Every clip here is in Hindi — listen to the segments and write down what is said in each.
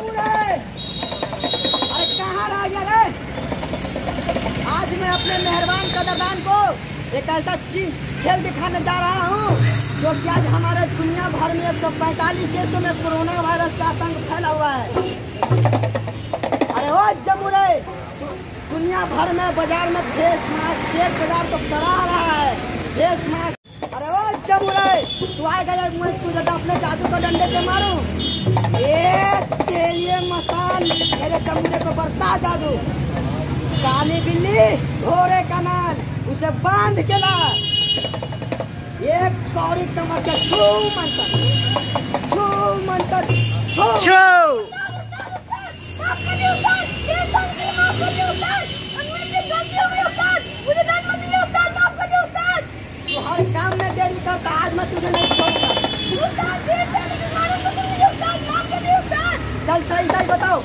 अरे कहाँ रह गया रे? आज मैं अपने मेहरबान कदरदान को एक ऐसा चीज़ खेल दिखाने जा रहा हूँ, जो कि आज हमारे दुनिया भर में 145 देशों में कोरोना वायरस का आतंक फैला हुआ है। अरे ओ जमुरे दु- दुनिया भर में बाज़ार में फेस मास्क शेख बाज़ार तो सराह रहा है फेस मास्क अरे ओ जमुरे तू आएगा या मैं तुझे अपने जादू का डंडे से मारूं? ये तेलिए मसान मेरे जमुरे को बरसा जादू काली बिल्ली घोड़े का नाल उसे बाँध के ला एक कौड़ी कमर के छू मंतर। छू मंतर छू। हर काम में देरी करता आज मैं तुझे नहीं छोड़ूँगा। चल सही सही बताओ।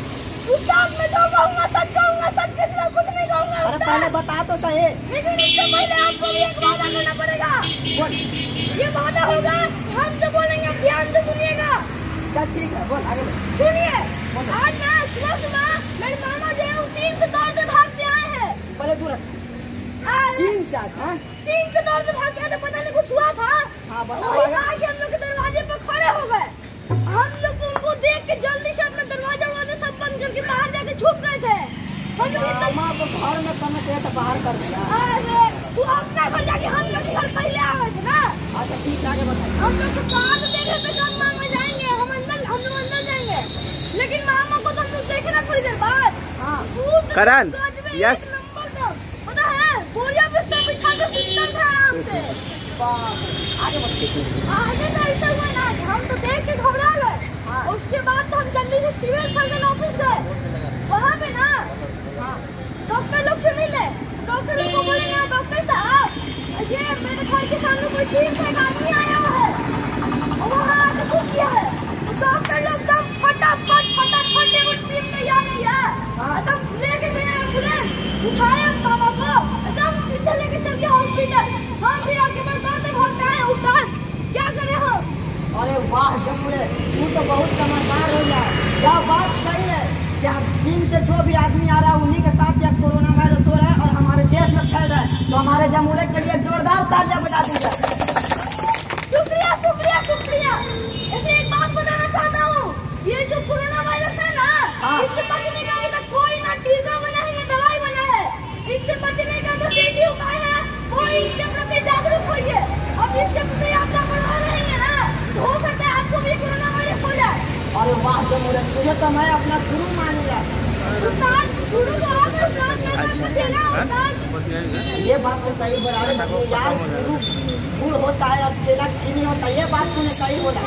उस्ताद मैं जो कहूँगा सच कहूँगा सच के सिवा कुछ नहीं कहूँगा। अरे पहले बता तो सही। लेकिन इससे पहले आपको भी एक वादा करना पड़ेगा। बोल। ये वादा होगा हम जो बोलेंगे ध्यान से सुनिएगा। चल ठीक है बोल आगे सुनिए। आज ना सुबह सुबह मेरे मामा जो है चीन से दौड़ते भागते आए हैं। पहले दूर चीन से हाँ? चीन से दौड़ते भागते आए तो पता नहीं कुछ हुआ था। हाँ, बताओ आगे। हम लोग के दरवाजे पर खड़े हो गए। देख के जल्दी से अपना दरवाज़ा वरवाजा सब बंद करके बाहर जाके छुप गए थे। हम लोग इतना मामा को घर में करना चाहिए तो बाहर कर दिया। अरे तू अपना घर जाके हम लोग घर पहले आ गए थे ना? अच्छा ठीक है आगे बता हम लोग तो बाहर से देख रहे थे कब मामा जाएँगे हम अंदर हम लोग अंदर जाएँगे। लेकिन मामा को तो हम लोग देखे ना थोड़ी देर बाद। हाँ। तो करण, में था। पता है बोरिया पे सब बिठा के सुतल था आराम से। आगे बता आगे तो ऐसा हुआ ना हम तो देख के घबरा गए। उसके बाद तो हम जल्दी से सिविल सर्जन ऑफ़िस गए। वहाँ पे ना डॉक्टर लोग से मिले। डॉक्टर लोग को बोले ना डॉक्टर साहब, ये मेरे घर के सामने कोई ठीक से आदमी आया हुआ है वहाँ आके गया है। तो डॉक्टर लोग एकदम फटाफट एक टीम तैयार हुई है हाँ। एकदम लेके गए एंबुलेंस उठाया बाबा को एकदम सीधे लेके चल गया हॉस्पिटल हम फिर आपके पास दौड़ते भागते आए उस्ताद क्या करे हम अरे वाह जमुरे तू बहुत समझदार हो जाए यह बात सही है कि आप चीन से जो भी आदमी आ रहा है, उन्हीं के साथ यह कोरोना वायरस हो रहा है और हमारे देश में फैल रहा है। तो हमारे जमुरे के लिए जोरदार तालियाँ बजा दीजिए शुक्रिया तुझे तो मैं अपना गुरु मानूँगा उस्ताद गुरु को आप उस्ताद मैं आपको चेला उस्ताद। ये बात तो सही बोला। अरे यार गुरु गुड़ होता है और चेला चीनी होता है ये बात तूने सही बोला।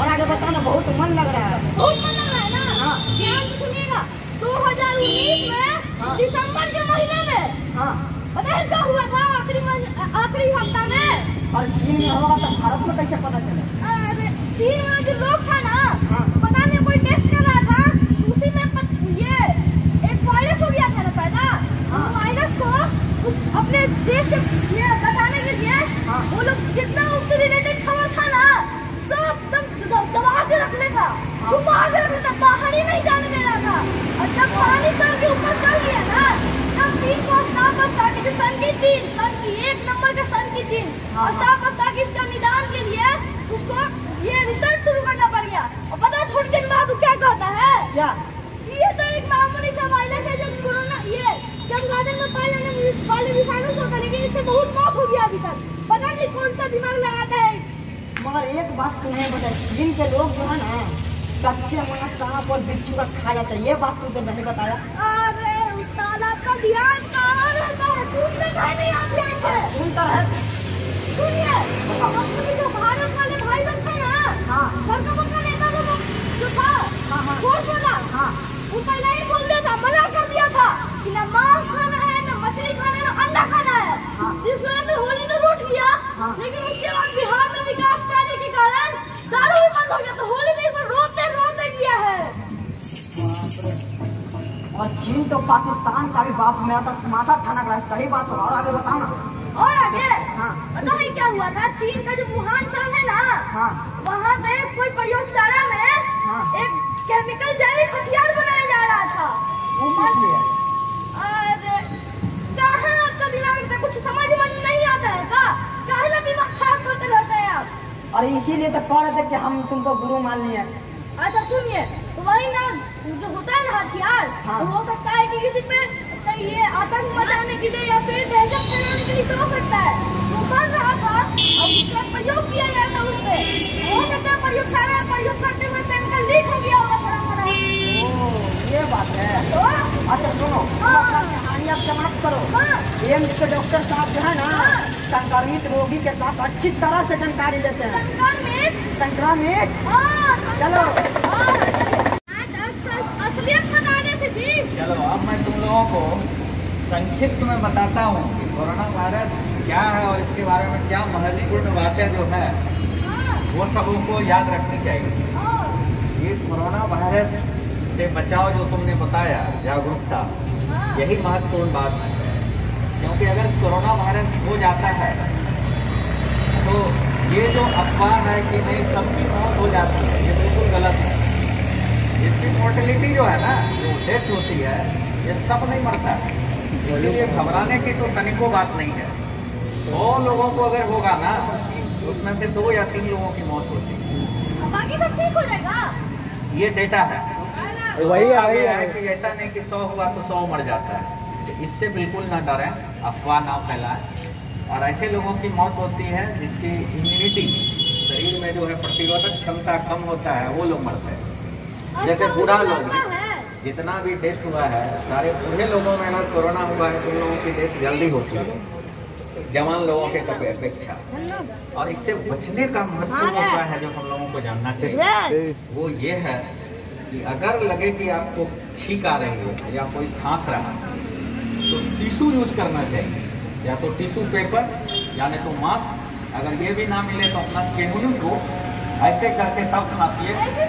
और आगे बता ना बहुत मन लग रहा है। बहुत मन लग रहा है ना? हाँ। ध्यान से सुनिएगा 2019 में हाँ। दिसंबर के महीने में हाँ। पता है क्या हुआ था आखिरी आखिरी हफ़्ता में? और चीन में होगा तो भारत में कैसे पता चले? चीन में जो लोग था ना हाँ। पता नहीं कोई टेस्ट कर रहा था उसी में पत, ये एक वायरस हो गया था ना पैदा हाँ। उस वायरस को देश से ये बचाने के लिए हाँ। वो लोग जितना उससे रिलेटेड खबर था ना सब दम दबा के रखने था छुपा के रखने था बाहर ही नहीं जाने दे रहा था। और जब पानी सर के ऊपर चल गया ना तब चीन को साफ़ बस्ता के जो सन की चीन सन की एक नंबर का सन की चीन हाँ, और हाँ। साफ़ बस्ता के इसका निदान के लिए उसको ये रिसर्च शुरू करना पड़ गया। और पता है थोड़ी देर बाद वो क्या कहता है? ये तो एक मामूली सा वायरस है जो कोरोना ये चमगादड़ में पाए जाने वाले विषाणु से होता है लेकिन इससे बहुत मौत हो गया अभी तक। पता नहीं कौन सा दिमाग लगाता है। मगर एक बात तुम्हें बता चीन के लोग जो है ना कच्चे मांस सांप और बिच्छू का खा जाता है। ये बात तुमको नहीं बताया। अरे उस्ताद आपका ध्यान कहाँ रहता है? सुनने का ही नहीं आते हैं। सुनता है। सुनिए अपने जो भारत वाले भाई बहन थे ना। हाँ। बड़का बड़का नेता जो था हाँ, हाँ। वोट वाला हाँ। वो पहले ही बोल दिया था मना कर दिया था कि ना मांस खाना है ना मछली खाना है ना अंडा खाना है हाँ। जिस वजह से होली तो रूठ गया हाँ। लेकिन उसके बाद बिहार में विकास कार्य के कारण दारू भी बंद हो गया तो होली देख पर रोते रोते किया है। और चीन तो पाकिस्तान का भी बाप मेरा तो माथा ठाना पड़ा है सही बात होगा और आगे बताओ ना। और आगे? हाँ। पता है क्या हुआ था? चीन का जो वुहान शहर है ना हाँ। वहाँ पे कोई प्रयोगशाला में हाँ। एक केमिकल जैविक हथियार बनाया जा रहा था। वो किस लिए और कहाँ आपका दिमाग में कुछ समझ में नहीं आता है का काहे ला दिमाग खराब करते रहते हैं आप अरे इसीलिए तो कह रहे थे कि हम तुमको गुरु मान लिए अच्छा सुनिए तो वही ना जो होता है ना हथियार हाँ। तो हो सकता है कि किसी पे तो ये आतंक मचाने के लिए या फिर दहशत फैलाने के लिए तो हो सकता है। वो बन रहा था अब उसका प्रयोग किया गया था उस पर हो सकता है प्रयोगशाला में प्रयोग करते हुए केमिकल लीक हो गया होगा थोड़ा थोड़ा। ये बात है। तो? अच्छा सुनो कहानी अब समाप्त करो। हाँ। एम्स के डॉक्टर साहब जो है ना हाँ। संक्रमित रोगी के साथ अच्छी तरह से जानकारी लेते हैं। संक्रमित। संक्रमित। हाँ, चलो। हाँ, अक्सर असलियत बताने थे जी। चलो अब मैं तुम लोगों को संक्षिप्त में बताता हूँ कि कोरोना वायरस क्या है और इसके बारे में क्या महत्वपूर्ण बातें जो है हाँ, वो सबों को याद रखनी चाहिए। हाँ, ये कोरोना वायरस से बचाव जो तुमने बताया जागरूकता। यही महत्वपूर्ण बात है। क्योंकि अगर कोरोना वायरस हो जाता है तो ये जो अफवाह है कि नहीं सबकी मौत हो जाती है। ये बिल्कुल गलत है। इसकी मोर्टेलिटी जो है ना जो डेथ होती है ये सब नहीं मरता। है इसलिए घबराने की तो तनिको बात नहीं है। सौ लोगों को अगर होगा ना तो उसमें से दो या तीन लोगों की मौत होती है। बाकी सब ठीक हो जाएगा? ये डेटा है। वही है, वही है। कि ऐसा नहीं कि सौ हुआ तो सौ मर जाता है। इससे बिल्कुल ना डरें। अफवाह ना फैलाए। और ऐसे लोगों की मौत होती है जिसकी इम्यूनिटी शरीर में जो है प्रतिरोधक क्षमता कम होता है वो लोग मरते हैं। जैसे बूढ़ा लोग जितना भी टेस्ट हुआ है सारे बूढ़े लोगों में अगर कोरोना हुआ है तो उन लोगों की डेथ जल्दी होती है। जवान लोगों के कभी अपेक्षा। और इससे बचने का महत्व होता है। जो हम लोगों को जानना चाहिए। वो ये है कि अगर लगे कि आपको छींक आ रही है या कोई खांस रहा है तो टिश्यू यूज़ करना चाहिए। या तो टिश्यू पेपर या नहीं तो मास्क अगर ये भी ना मिले तो अपना केहुनी को ऐसे करके तब खांसिए ऐसे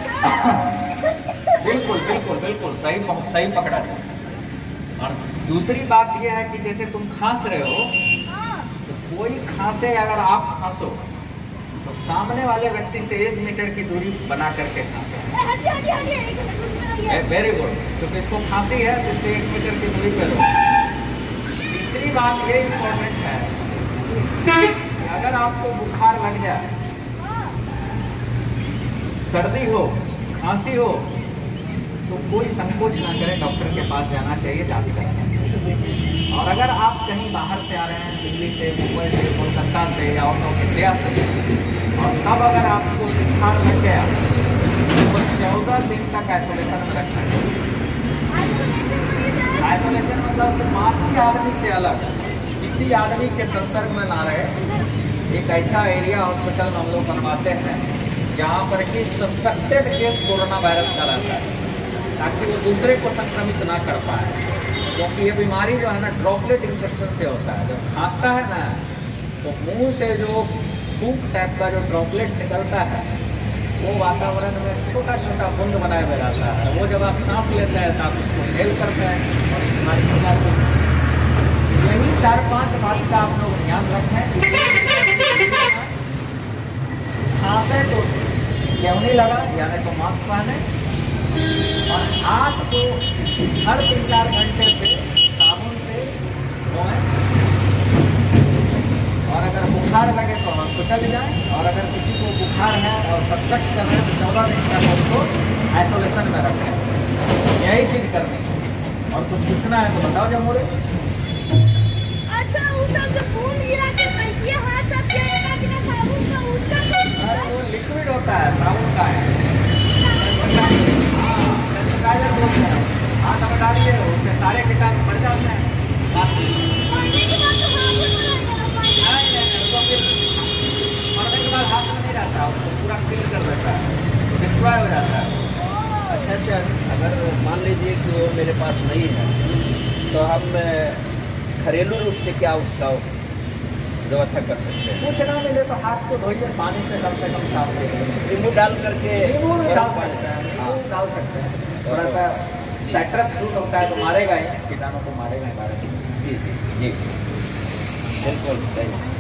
बिल्कुल बिल्कुल बिल्कुल सही सही पकड़ा है और दूसरी बात यह है कि जैसे तुम खांस रहे हो हाँ, तो कोई खांसे अगर आप खांसो तो सामने वाले व्यक्ति से एक मीटर की दूरी बना करके खांसो। वेरी गुड क्योंकि इसको खांसी है तो इससे एक मीटर की दूरी पे लो तीसरी बात ये इम्पोर्टेंट है अगर आपको बुखार लग जाए, सर्दी हो, खांसी हो तो कोई संकोच ना करें, डॉक्टर के पास जाना चाहिए जाँच कराना और अगर आप कहीं बाहर से आ रहे हैं, दिल्ली से, मुंबई से, कोलकाता से, या आउट ऑफ़ इंडिया से, और तब अगर आपको बुखार लग गया तो चौदह दिन तक आइसोलेशन में रखना चाहिए। आइसोलेशन मतलब बाकी आदमी से अलग। किसी आदमी के संसर्ग में ना रहे। एक ऐसा एरिया हॉस्पिटल हम लोग बनवाते हैं, जहाँ पर कि सस्पेक्टेड केस कोरोना वायरस का रहता है ताकि वो दूसरे को संक्रमित ना कर पाए। क्योंकि ये बीमारी जो है ना ड्रॉपलेट इन्फेक्शन से होता है। जब खांसता है ना तो मुँह से जो फूक टाइप का जो ड्रॉपलेट निकलता है वो वातावरण में छोटा छोटा बुंद बनाए हुए रहता है। वो जब आप सांस लेते हैं तो आप उसको हेल करते हैं और बीमारी हो जाती है यही चार पाँच बात का आप लोग ध्यान रखें। खांसे तो गेहूनी लगा, यानी तो मास्क पहने। और हाथ को हर तीन चार घंटे से साबुन से धोएँ। बुखार लगे तो हॉस्पिटल जाएँ और अगर किसी को बुखार है और सस्पेक्ट कर रहे हैं तो चौदह दिन तक उसको आइसोलेशन में रखें। यही चीज़ करनी है और कुछ पूछना है तो बताओ जमोरे अच्छा वो जो खून गिरा के पैसे हाथ सब पिएगा कि साबुन का उसका वो लिक्विड होता है साबुन का है। हाँ, बोलते हैं डालिए उससे सारे कीटाणु मर जाते हैं मरने के बाद हाथ में नहीं रहता उसको पूरा क्लीन कर देता है? डिस्ट्रॉय हो जाता है अच्छा सर अगर मान लीजिए कि वो मेरे पास नहीं है। तो हम घरेलू रूप से क्या उसका व्यवस्था कर सकते हैं। कुछ ना मिले तो हाथ को धोइए पानी से कम से कम साफ़ करिए नींबू डाल करके नींबू डाल सकते हैं। डाल सकते हैं थोड़ा सा साइट्रस फ्रूट होता है तो मारेगा ही, कीटाणु को मारेगा ही। मारेगा जी जी जी। बिल्कुल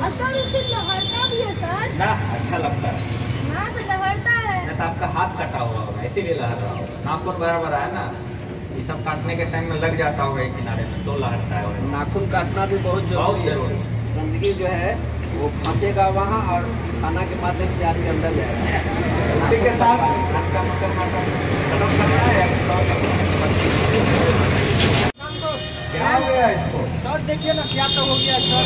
असर उससे लहरता भी है सर। ना अच्छा लगता है। ना से लहरता है। नहीं तो आपका हाथ कटा हुआ होगा इसीलिए लहर रहा होगा नाखून बराबर है ना? ये सब काटने के टाइम में लग जाता होगा एक किनारे में तो लहरता है। नाखून काटना भी बहुत ज़रूरी ज़रूरी है। गंदगी जो है वो फंसेगा वहाँ और खाना के माध्यम से आदमी अंदर जाएगा। इसी के साथ है है? क्या हो गया इसको? सर देखिए ना क्या तो हो गया सर।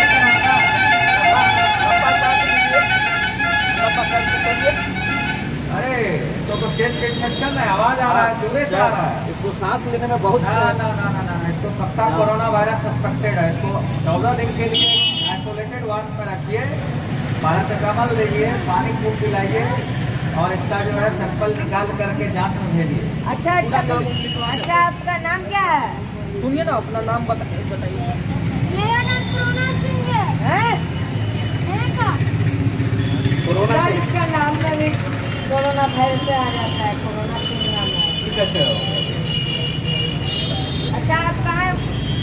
रहा है रहा है। इसको सांस लेने में बहुत ना ना ना ना ना इसको पक्का कोरोना वायरस सस्पेक्टेड है। इसको चौदह दिन के लिए आइसोलेटेड वार्ड में रखिए। पैरासीटामोल दीजिए पानी खूब पिलाइए और इसका जो है सैंपल निकाल करके जाँच में भेजिए। अच्छा अच्छा अच्छा आपका नाम क्या है? सुनिए ना अपना नाम बता बताइए। मेरा नाम सोना सिंह है। हैं? है का कोरोना से इसका नाम में भी कोरोना वायरस से आ जाता है कोरोना कैसे हो? अच्छा आप कहाँ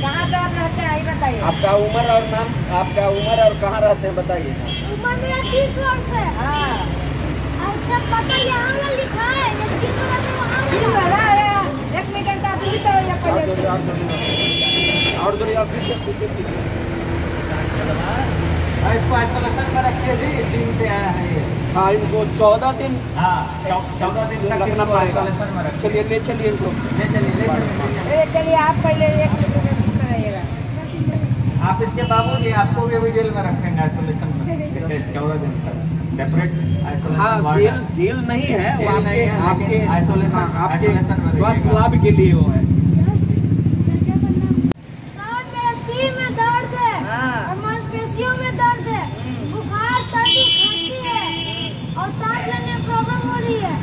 कहाँ पे आप रहते हैं? बताइए। आपका उम्र और नाम आपका उम्र और कहाँ रहते हैं बताइए। उम्र मेरा तीस वर्ष है। हाँ। अच्छा पता यहाँ ना लिखा है? तो एक मिनट का और पीछे हाँ, इसको आइसोलेशन में रखिए जी चीन से आया है ये। हाँ इनको चौदह दिन हाँ चौदह दिन तक रखना पड़ेगा। में चलिए ले चलिए इनको। ले चलिए ले चलिए चलिए। आप पहले एक मिनट आप इसके बाबूजी आपको भी जेल में रखेंगे आइसोलेशन में। चौदह दिन तक। सेपरेट आइसोलेशन हाँ जेल जेल नहीं है वो आपके हाँ, आपके स्वास्थ्य लाभ के लिए वो है सर मेरा सिर में दर्द है हाँ। और मांसपेशियों में दर्द है बुखार सर्दी खांसी है और सांस लेने में प्रॉब्लम हो रही है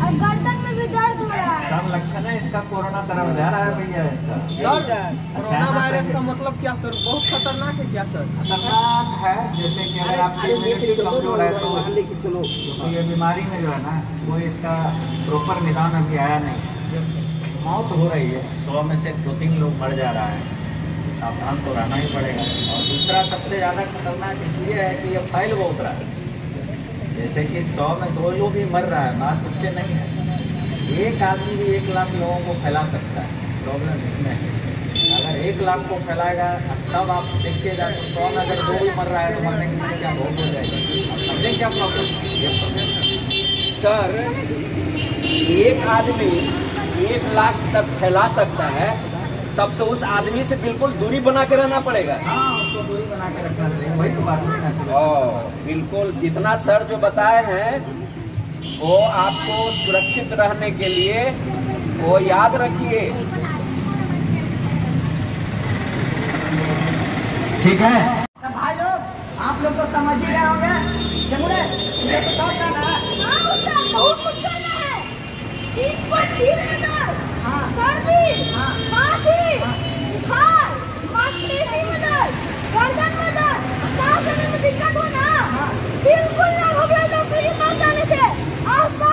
और गर्दन में भी दर्द हो रहा है सब लक्षण है इसका कोरोना तरफ़ जा रहा है भैया इसका। सर कोरोना वायरस का मतलब क्या सर? बहुत खतरनाक है क्या सर? खतरनाक है जैसे कि अगर आपकी इम्यूनिटी कमज़ोर है तो लेके चलो। तो ये बीमारी में जो है ना कोई इसका प्रॉपर निदान अभी आया नहीं। मौत हो रही है। सौ में से दो तीन लोग मर जा रहा है। सावधान तो रहना ही पड़ेगा। और दूसरा सबसे ज़्यादा खतरनाक इसलिए है कि ये फैल बहुत रहा है। जैसे कि सौ में दो लोग ही मर रहा है बात उससे नहीं है। एक आदमी भी एक लाख लोगों को फैला सकता है प्रॉब्लम इसमें है। अगर एक लाख को फैलाएगा तब आप देखिएगा तो में अगर दो भी मर रहा है तो मरने की संख्या बहुत हो जाएगी। समझें क्या प्रॉब्लम सर एक आदमी एक लाख तक फैला सकता है तब तो उस आदमी से बिल्कुल दूरी बना के रहना पड़ेगा। हाँ उसको दूरी बना के रखना चाहिए वही तो बात है। ना बिल्कुल जितना सर जो बताए हैं वो आपको सुरक्षित रहने के लिए वो याद रखिए। ठीक है? तो भाई लोग आप लोग तो समझ ही गए होंगे। कुछ और करना है। बहुत कुछ करना